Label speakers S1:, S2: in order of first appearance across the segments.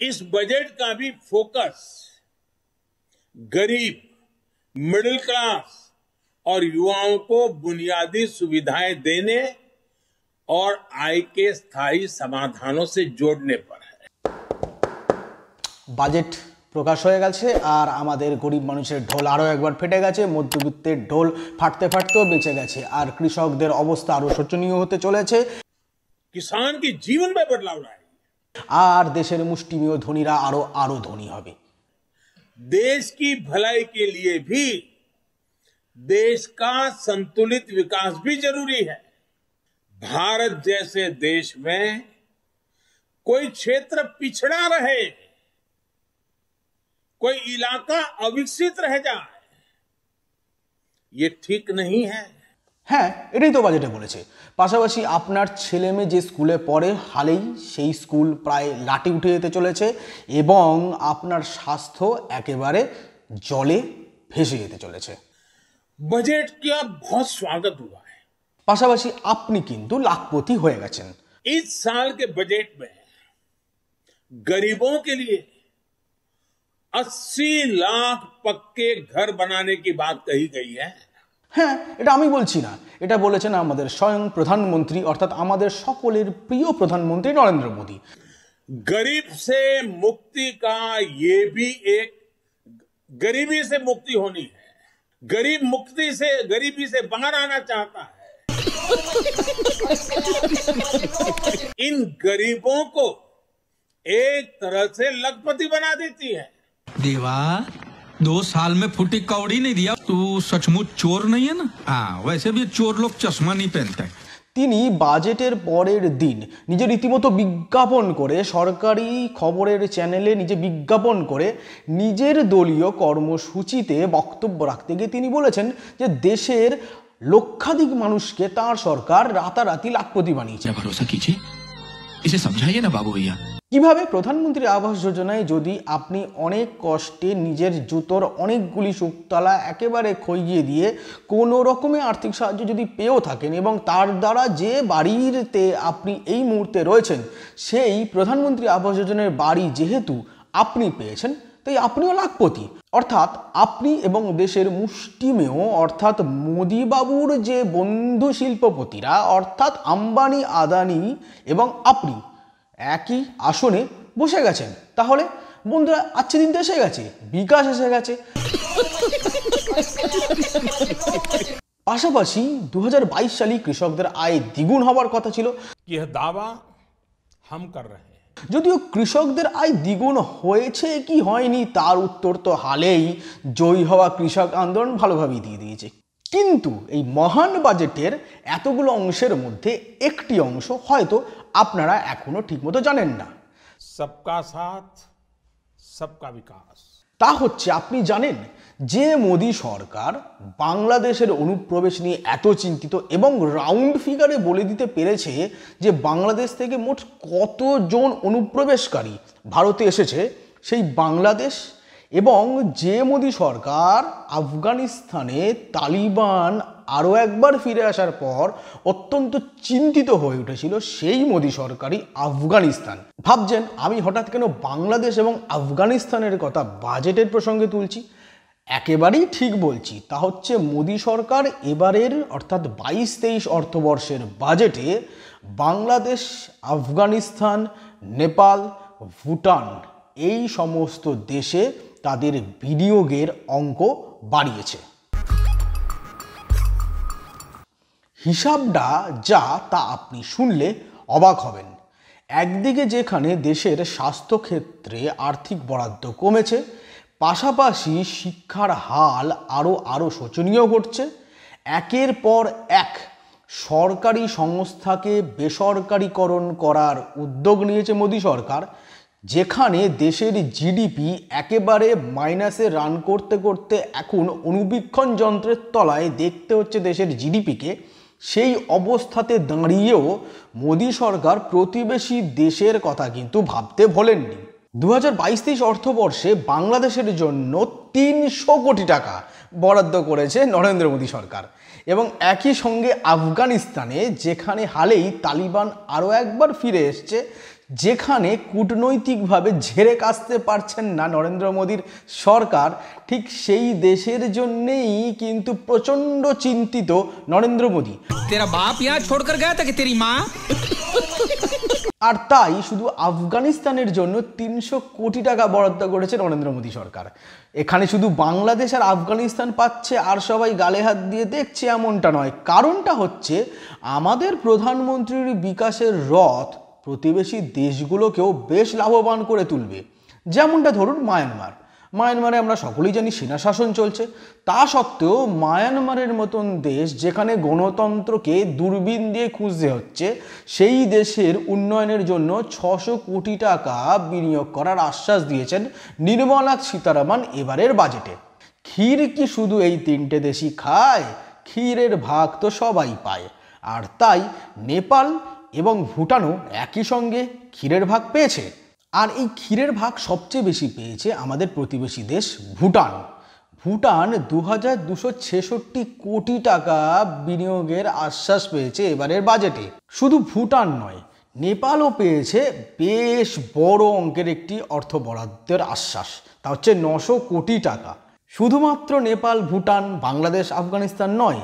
S1: इस बजट का भी फोकस गरीब मिडिल क्लास और युवाओं को बुनियादी सुविधाएं देने और आय के स्थायी समाधानों से जोड़ने पर है
S2: বাজেট প্রকাশ হয়ে গেছে আর আমাদের গরিব মানুষের ঢোল আরও একবার ফেটে গেছে মধ্যবিত্তের ঢোল ফাটতে ফাটতেও বেঁচে গেছে আর কৃষকদের অবস্থা আরও শোচনীয় হতে চলেছে
S1: किसान के जीवन में बदलाव लाएगी
S2: আর দেশের মুষ্টিমেয় ধনীরা আরও আরও ধনী হবে
S1: देश की भलाई के लिए भी देश का संतुलित विकास भी जरूरी है भारत जैसे देश में कोई क्षेत्र पिछड़ा रहे कोई इलाका अविकसित रह जाए ये ठीक नहीं है
S2: হ্যাঁ এটাই তো বাজেটে বলেছে পাশাপাশি আপনার ছেলে মেয়ে যে স্কুলে পড়ে হালেই সেই স্কুল প্রায় লাঠি উঠে যেতে চলেছে এবং আপনার স্বাস্থ্য একেবারে জলে ভেসে যেতে চলেছে
S1: बजट का बहुत स्वागत हुआ है
S2: পাশাপাশি আপনি কিন্তু লাখপতি হয়ে গেছেন
S1: इस साल के बजट में गरीबों के लिए 80 लाख पक्के घर बनाने की बात कही गई है
S2: হ্যাঁ এটা আমি বলছি না এটা বলেছেন আমাদের স্বয়ং প্রধানমন্ত্রী অর্থাৎ আমাদের সকলের প্রিয় প্রধানমন্ত্রী নরেন্দ্র মোদী
S1: गरीब से मुक्ति का ये भी एक गरीबी से मुक्ति होनी है गरीब मुक्ति से गरीबी से बाहर आना चाहता है इन गरीबों को एक तरह से लखपति बना देती है
S3: देवा दो साल में फुटी कौड़ी नहीं दिया तू सचमुच चोर नहीं है ना हाँ वैसे भी चोर लोग चश्मा नहीं पहनते
S2: তিনি বাজেটের পরের দিন নিজে রীতিমতো বিজ্ঞাপন করে সরকারি খবরের চ্যানেলে নিজে বিজ্ঞাপন করে নিজের দলীয় কর্মসূচিতে বক্তব্য রাখতে গিয়ে তিনি বলেছেন যে দেশের লক্ষাধিক মানুষকে তার সরকার রাতারাতি লাখপতি বানিয়েছে
S3: क्या भरोसा कीजिए इसे समझाइए ना बाबू भैया
S2: কীভাবে প্রধানমন্ত্রী আবাস যোজনায় যদি আপনি অনেক কষ্টে নিজের জুতোর অনেকগুলি সুক্তলা একেবারে খইয়ে দিয়ে কোনো রকমে আর্থিক সাহায্য যদি পেয়েও থাকেন এবং তার দ্বারা যে বাড়িতে আপনি এই মুহূর্তে রয়েছেন, সেই প্রধানমন্ত্রী আবাস যোজনার বাড়ি যেহেতু আপনি পেয়েছেন, তাই আপনিও লাখপতি। অর্থাৎ আপনি এবং দেশের মুষ্টিমেয়, অর্থাৎ মোদিবাবুর যে বন্ধু শিল্পপতিরা অর্থাৎ আম্বানি, আদানি এবং আপনি একই আসনে বসে গেছেন। তাহলে বন্ধুরা আজকে দিনটা এসে গেছে বিকাশ এসে গেছে। পাশাপাশি দু সালে কৃষকদের আয় দ্বিগুণ হবার কথা ছিল।
S1: দাবা হাম কর
S2: যদিও কৃষকদের আয় দ্বিগুণ হয়েছে কি হয়নি তার উত্তর তো হালেই জয়ী হওয়া কৃষক আন্দোলন ভালোভাবেই দিয়ে দিয়েছে। কিন্তু এই মহান বাজেটের এতগুলো অংশের মধ্যে একটি অংশ হয়তো আপনারা এখনও ঠিকমতো জানেন না।
S1: সবকা সাথ সবকা বিকাশ
S2: তা হচ্ছে আপনি জানেন যে মোদী সরকার বাংলাদেশের অনুপ্রবেশ নিয়ে এত চিন্তিত এবং রাউন্ড ফিগারে বলে দিতে পেরেছে যে বাংলাদেশ থেকে মোট কতজন অনুপ্রবেশকারী ভারতে এসেছে সেই বাংলাদেশ এবং যে মোদী সরকার আফগানিস্তানে তালিবান আরও একবার ফিরে আসার পর অত্যন্ত চিন্তিত হয়ে উঠেছিল সেই মোদী সরকারই আফগানিস্তান। ভাবছেন, আমি হঠাৎ কেন বাংলাদেশ এবং আফগানিস্তানের কথা বাজেটের প্রসঙ্গে তুলছি? একেবারেই ঠিক বলছি, তা হচ্ছে মোদী সরকার এবারের অর্থাৎ বাইশ তেইশ অর্থবর্ষের বাজেটে বাংলাদেশ, আফগানিস্তান, নেপাল, ভুটান এই সমস্ত দেশে তাদের বিনিয়োগের অঙ্ক বাড়িয়েছে। হিসাবটা যা তা আপনি শুনলে অবাক হবেন। একদিকে যেখানে দেশের স্বাস্থ্যক্ষেত্রে আর্থিক বরাদ্দ কমেছে, পাশাপাশি শিক্ষার হাল আরও আরও শোচনীয় ঘটছে। একের পর এক সরকারি সংস্থাকে বেসরকারিকরণ করার উদ্যোগ নিয়েছে মোদী সরকার। যেখানে দেশের জিডিপি একেবারে মাইনাসে রান করতে করতে এখন অনুবীক্ষণ যন্ত্রের তলায় দেখতে হচ্ছে দেশের জিডিপিকে। সেই অবস্থাতে দাঁড়িয়েও মোদী সরকার প্রতিবেশী দেশের কথা কিন্তু ভাবতে ভোলেননি। দু হাজার বাইশ অর্থবর্ষে বাংলাদেশের জন্য তিনশো কোটি টাকা বরাদ্দ করেছে নরেন্দ্র মোদী সরকার এবং একই সঙ্গে আফগানিস্তানে, যেখানে হালেই তালিবান আরও একবার ফিরে এসছে যেখানে কূটনৈতিকভাবে ঝেড়ে কাচতে পারছেন না নরেন্দ্র মোদীর সরকার ঠিক সেই দেশের জন্যেই কিন্তু প্রচণ্ড চিন্তিত নরেন্দ্র মোদী।
S3: তেরা বাপ ইয়া ছোড়কর গায়া থাকে তেরি মা
S2: আর তাই শুধু আফগানিস্তানের জন্য তিনশো কোটি টাকা বরাদ্দ করেছে নরেন্দ্র মোদী সরকার। এখানে শুধু বাংলাদেশ আর আফগানিস্তান পাচ্ছে আর সবাই গালে হাত দিয়ে দেখছে এমনটা নয়। কারণটা হচ্ছে আমাদের প্রধানমন্ত্রীর বিকাশের রথ প্রতিবেশী দেশগুলোকেও বেশ লাভবান করে তুলবে। যেমনটা ধরুন মায়ানমার। মায়ানমারে আমরা সকলেই জানি সেনা শাসন চলছে। তা সত্ত্বেও মায়ানমারের মতন দেশ যেখানে গণতন্ত্রকে দূরবীন দিয়ে খুঁজতে হচ্ছে, সেই দেশের উন্নয়নের জন্য ছশো কোটি টাকা বিনিয়োগ করার আশ্বাস দিয়েছেন নির্মলা সীতারামন এবারের বাজেটে। ক্ষীর কি শুধু এই তিনটে দেশই খায়? ক্ষীরের ভাগ তো সবাই পায়। আর তাই নেপাল এবং ভুটানও একই সঙ্গে ক্ষীরের ভাগ পেয়েছে। আর এই ক্ষীরের ভাগ সবচেয়ে বেশি পেয়েছে আমাদের প্রতিবেশী দেশ ভুটান। ভুটান দু হাজার কোটি টাকা বিনিয়োগের আশ্বাস পেয়েছে এবারের বাজেটে। শুধু ভুটান নয়, নেপালও পেয়েছে বেশ বড় অঙ্কের একটি অর্থ বরাদ্দের আশ্বাস। তা হচ্ছে নশো কোটি টাকা। শুধুমাত্র নেপাল, ভুটান, বাংলাদেশ, আফগানিস্তান নয়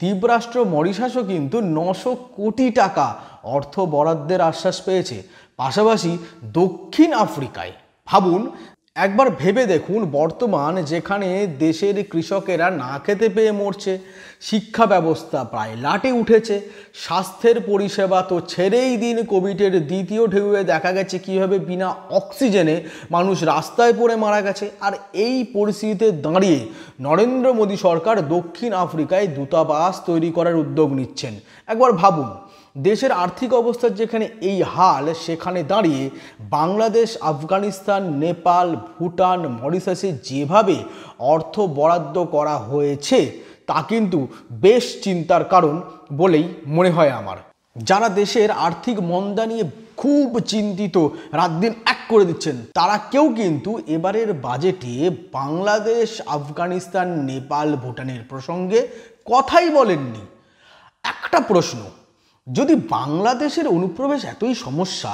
S2: দ্বীপরাষ্ট্র মরিশাসও কিন্তু নশো কোটি টাকা অর্থ বরাদ্দের আশ্বাস পেয়েছে পাশাপাশি দক্ষিণ আফ্রিকায়। ভাবুন একবার ভেবে দেখুন, বর্তমান যেখানে দেশের কৃষকেরা না খেতে পেয়ে মরছে, শিক্ষা ব্যবস্থা প্রায় লাটে উঠেছে, স্বাস্থ্যের পরিষেবা তো ছেড়েই দিন কোভিডের দ্বিতীয় ঢেউয়ে দেখা গেছে কীভাবে বিনা অক্সিজেনে মানুষ রাস্তায় পড়ে মারা গেছে। আর এই পরিস্থিতিতে দাঁড়িয়ে নরেন্দ্র মোদী সরকার দক্ষিণ আফ্রিকায় দূতাবাস তৈরি করার উদ্যোগ নিচ্ছেন। একবার ভাবুন দেশের আর্থিক অবস্থার যেখানে এই হাল সেখানে দাঁড়িয়ে বাংলাদেশ, আফগানিস্তান, নেপাল, ভুটান, মরিশাসে যেভাবে অর্থ বরাদ্দ করা হয়েছে, তা কিন্তু বেশ চিন্তার কারণ বলেই মনে হয় আমার। যারা দেশের আর্থিক মন্দা নিয়ে খুব চিন্তিত, রাত দিন এক করে দিচ্ছেন, তারা কেউ কিন্তু এবারের বাজেটে বাংলাদেশ, আফগানিস্তান, নেপাল, ভুটানের প্রসঙ্গে কথাই বলেননি। একটা প্রশ্ন যদি বাংলাদেশের অনুপ্রবেশ এতই সমস্যা,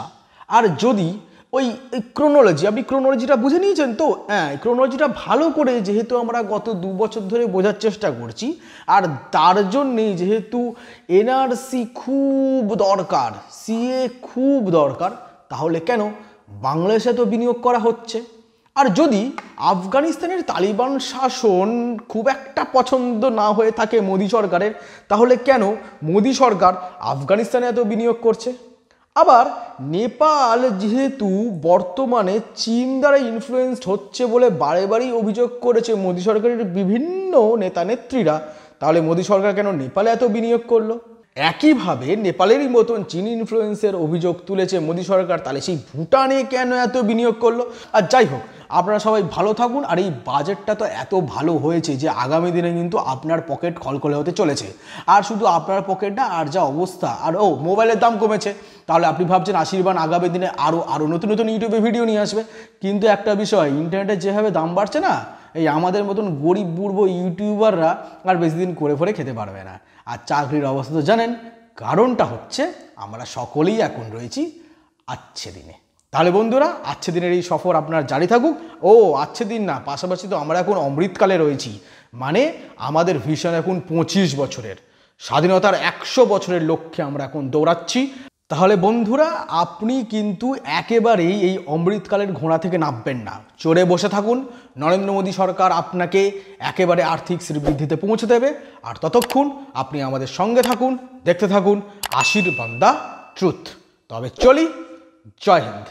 S2: আর যদি ওই ক্রোনোলজি আপনি ক্রোনোলজিটা বুঝে নিয়েছেন তো? হ্যাঁ ক্রোনোলজিটা ভালো করে যেহেতু আমরা গত দু বছর ধরে বোঝার চেষ্টা করছি, আর তার জন্যেই যেহেতু এনআরসি খুব দরকার, সিএ খুব দরকার, তাহলে কেন? বাংলাদেশে তো বিনিয়োগ করা হচ্ছে। আর যদি আফগানিস্তানের তালিবান শাসন খুব একটা পছন্দ না হয়ে থাকে মোদী সরকারের, তাহলে কেন মোদী সরকার আফগানিস্তানে এত বিনিয়োগ করছে? আবার নেপাল যেহেতু বর্তমানে চীন দ্বারা ইনফ্লুয়েসড হচ্ছে বলে বারে বারেই অভিযোগ করেছে মোদী সরকারের বিভিন্ন নেতা নেত্রীরা তাহলে মোদী সরকার কেন নেপালে এত বিনিয়োগ করল? একইভাবে নেপালেরই মতন চীন ইনফ্লুয়েন্সের অভিযোগ তুলেছে মোদী সরকার। তাহলে সেই ভুটানে কেন এত বিনিয়োগ করল? আর যাই হোক, আপনারা সবাই ভালো থাকুন। আর এই বাজেটটা তো এত ভালো হয়েছে যে আগামী দিনে কিন্তু আপনার পকেট খলখলে হতে চলেছে। আর শুধু আপনার পকেট না, আর যা অবস্থা। আর ও, মোবাইলের দাম কমেছে। তাহলে আপনি ভাবছেন আশীর্বাদ আগামী দিনে আরও আরও নতুন নতুন ইউটিউবে ভিডিও নিয়ে আসবে। কিন্তু একটা বিষয় ইন্টারনেটের যেভাবে দাম বাড়ছে না, এই আমাদের মতন গরিব বুড়বো ইউটিউবাররা আর বেশি দিন করে ফরে খেতে পারবে না। আর চাকরির অবস্থা তো জানেন, কারণটা হচ্ছে আমরা সকলেই এখন রয়েছি আচ্ছে দিনে। তাহলে বন্ধুরা, আচ্ছে দিনের এই সফর আপনার জারি থাকুক। ও, আচ্ছে দিন না, পাশাপাশি তো আমরা এখন অমৃতকালে রয়েছি। মানে আমাদের ভিশন এখন পঁচিশ বছরের। স্বাধীনতার একশো বছরের লক্ষ্যে আমরা এখন দৌড়াচ্ছি। তাহলে বন্ধুরা, আপনি কিন্তু একেবারেই এই অমৃতকালের ঘোড়া থেকে নামবেন না। চড়ে বসে থাকুন, নরেন্দ্র মোদী সরকার আপনাকে একেবারে আর্থিক শ্রীবৃদ্ধিতে পৌঁছে দেবে। আর ততক্ষণ আপনি আমাদের সঙ্গে থাকুন, দেখতে থাকুন আশীর্বান্দা ট্রুথ। তবে চলি, জয় হিন্দ।